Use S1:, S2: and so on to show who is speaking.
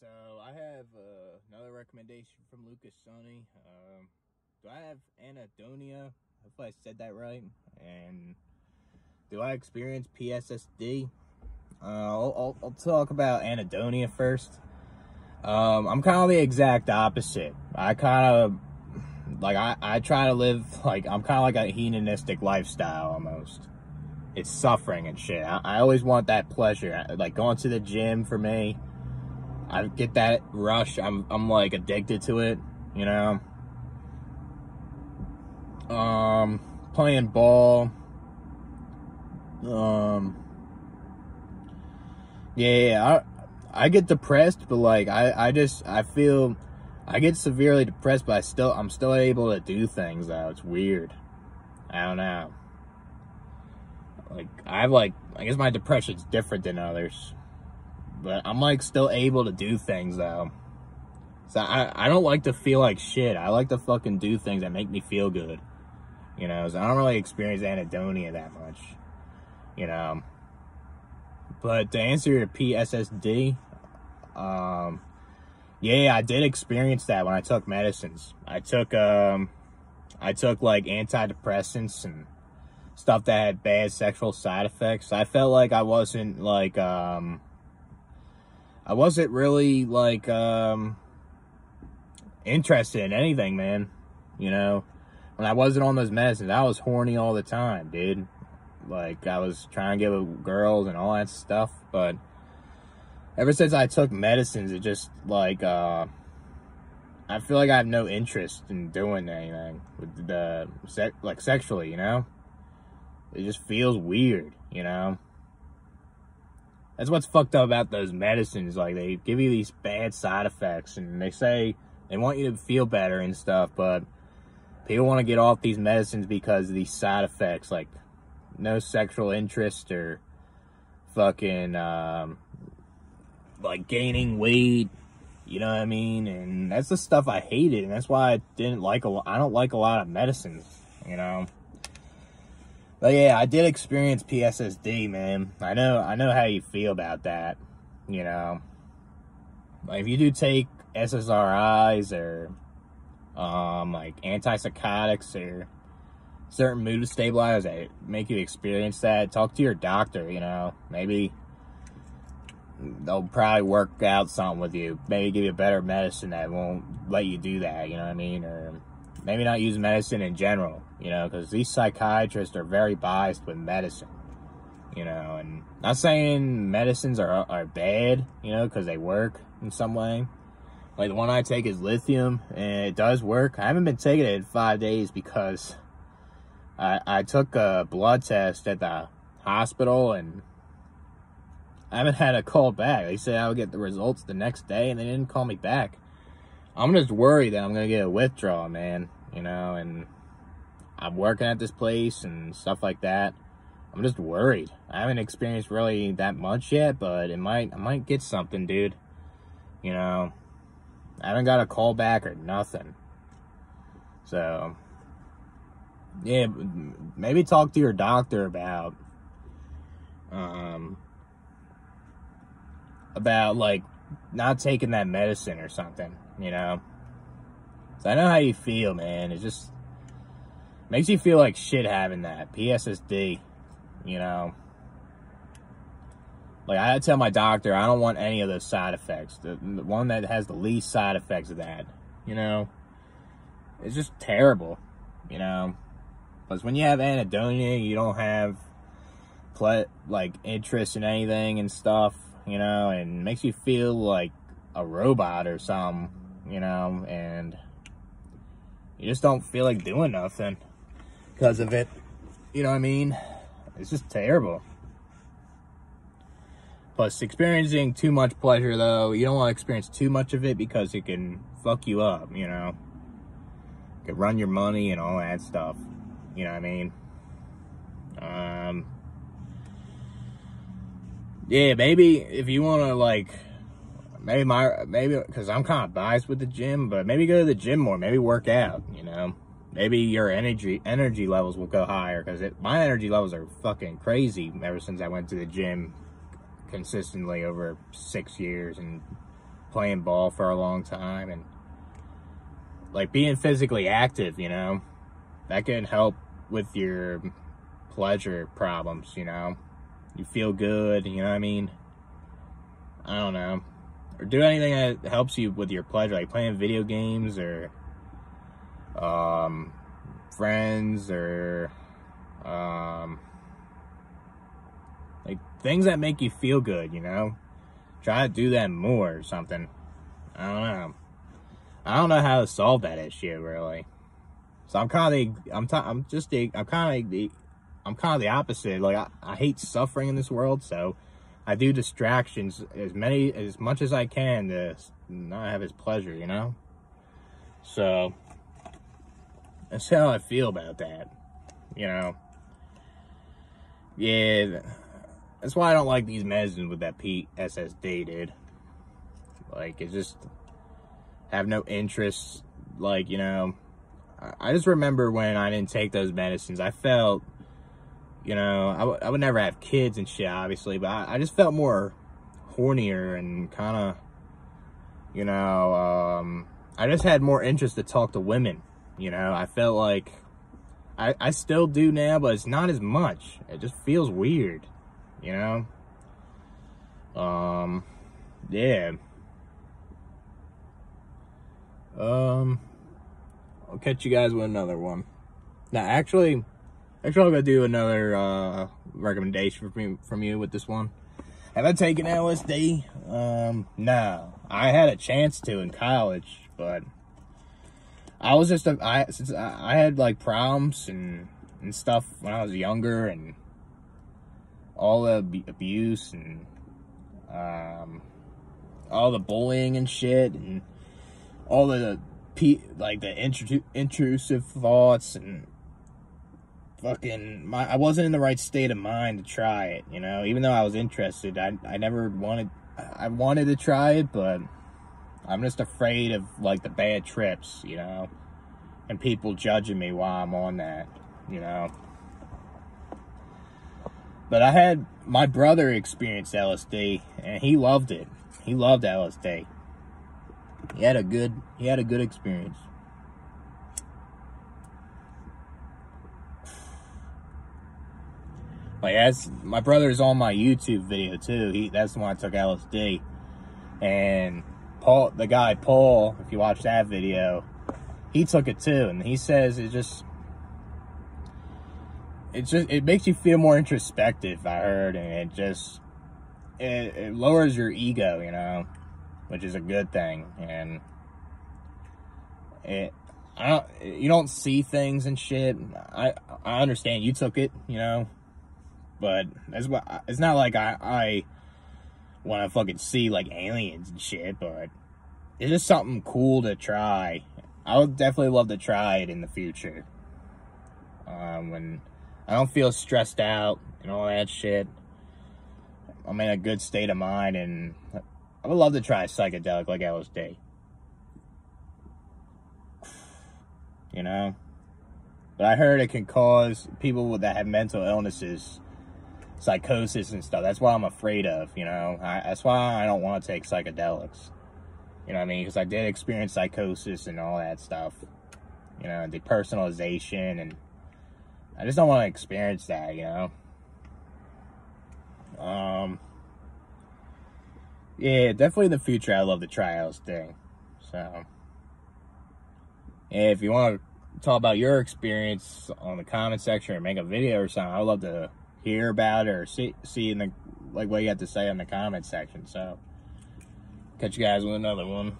S1: so I have uh, another recommendation from Lucas Sonny. Um, do I have anhedonia? Hopefully I said that right. And do I experience PSSD? Uh, I'll, I'll, I'll, talk about anhedonia first. Um, I'm kind of the exact opposite. I kind of like I, I try to live like I'm kind of like a hedonistic lifestyle almost. It's suffering and shit. I, I always want that pleasure. Like going to the gym for me I get that rush. I'm I'm like addicted to it, you know. Um, playing ball. Um, yeah, I I get depressed, but like I I just I feel I get severely depressed, but I still I'm still able to do things though. It's weird. I don't know. Like I have like I guess my depression's different than others. But I'm like still able to do things though. So I, I don't like to feel like shit. I like to fucking do things that make me feel good. You know, so I don't really experience anhedonia that much. You know. But to answer your PSSD, um, yeah, I did experience that when I took medicines. I took, um, I took like antidepressants and stuff that had bad sexual side effects. I felt like I wasn't like, um, I wasn't really like um interested in anything, man. You know, when I wasn't on those medicines, I was horny all the time, dude. Like I was trying to get with girls and all that stuff, but ever since I took medicines, it just like uh I feel like I have no interest in doing anything with the like sexually, you know? It just feels weird, you know? That's what's fucked up about those medicines. Like they give you these bad side effects and they say they want you to feel better and stuff, but people want to get off these medicines because of these side effects, like no sexual interest or fucking um, like gaining weight. You know what I mean? And that's the stuff I hated, and that's why I didn't like a. I don't like a lot of medicines. You know. But yeah, I did experience PSSD, man. I know, I know how you feel about that. You know, like if you do take SSRIs or um, like antipsychotics or certain mood stabilizers that make you experience that, talk to your doctor. You know, maybe they'll probably work out something with you. Maybe give you a better medicine that won't let you do that. You know what I mean? Or maybe not use medicine in general, you know, because these psychiatrists are very biased with medicine, you know, and not saying medicines are, are bad, you know, because they work in some way. Like the one I take is lithium, and it does work. I haven't been taking it in five days because I, I took a blood test at the hospital and I haven't had a call back. They said I would get the results the next day, and they didn't call me back. I'm just worried that I'm gonna get a withdrawal, man. You know, and I'm working at this place and stuff like that. I'm just worried. I haven't experienced really that much yet, but it might I might get something, dude. You know, I haven't got a call back or nothing. So, yeah, maybe talk to your doctor about um about like not taking that medicine or something you know? So I know how you feel, man. It just makes you feel like shit having that. PSSD, you know? Like, I tell my doctor, I don't want any of those side effects. The, the one that has the least side effects of that, you know? It's just terrible, you know? Because when you have anhedonia, you don't have, like, interest in anything and stuff, you know? And makes you feel like a robot or something you know, and you just don't feel like doing nothing because of it. You know what I mean? It's just terrible. Plus, experiencing too much pleasure, though, you don't want to experience too much of it because it can fuck you up, you know? It can run your money and all that stuff. You know what I mean? Um, yeah, maybe if you want to, like, maybe my maybe because I'm kind of biased with the gym, but maybe go to the gym more. Maybe work out. You know, maybe your energy energy levels will go higher because my energy levels are fucking crazy ever since I went to the gym consistently over six years and playing ball for a long time and like being physically active, you know, that can help with your pleasure problems, you know. You feel good, you know what I mean? I don't know. Or do anything that helps you with your pleasure, like playing video games or um friends or um like things that make you feel good, you know? Try to do that more or something. I don't know. I don't know how to solve that issue really. So I'm kind of I'm t- I'm just the I'm kind of the I'm kind of the opposite. Like I, I hate suffering in this world, so I do distractions as many as much as I can to not have his pleasure, you know. So that's how I feel about that, you know. Yeah, that's why I don't like these medicines with that PSSD, dude. Like, it just have no interest. Like, you know, I just remember when I didn't take those medicines, I felt, you know, I, I would never have kids and shit, obviously, but I, I just felt more hornier and kind of, you know, um, I just had more interest to talk to women. You know, I felt like I, I still do now, but it's not as much. It just feels weird, you know? Um, yeah. Um, I'll catch you guys with another one. Now, actually, actually, I'm gonna do another uh, recommendation from from you with this one. Have I taken LSD? Um, no. I had a chance to in college, but I was just a, I since I, had like problems and and stuff when I was younger and all the abuse and um all the bullying and shit and all the like the intrusive thoughts and fucking my I wasn't in the right state of mind to try it, you know, even though I was interested. I I never wanted I wanted to try it, but I'm just afraid of like the bad trips, you know, and people judging me while I'm on that, you know. But I had my brother experience LSD and he loved it. He loved LSD. He had a good he had a good experience. Like as my brother is on my YouTube video too. He that's the one I took LSD. And Paul the guy Paul, if you watch that video, he took it too, and he says it just it just it makes you feel more introspective, I heard, and it just it, it lowers your ego, you know which is a good thing. And it, I don't, you don't see things and shit. I, I understand you took it, you know, but that's what, it's not like I, I want to fucking see like aliens and shit, but it's just something cool to try. I would definitely love to try it in the future. Um, when I don't feel stressed out and all that shit. I'm in a good state of mind and I would love to try psychedelic like LSD. You know? But I heard it can cause people that have mental illnesses, psychosis and stuff. That's what I'm afraid of, you know? I, that's why I don't want to take psychedelics. You know what I mean? Because I did experience psychosis and all that stuff. You know, depersonalization and I just don't want to experience that, you know? Um yeah, definitely in the future, I love the trials thing. So, yeah, if you want to talk about your experience on the comment section or make a video or something, I'd love to hear about or see see in the like what you have to say in the comment section. So, catch you guys with another one.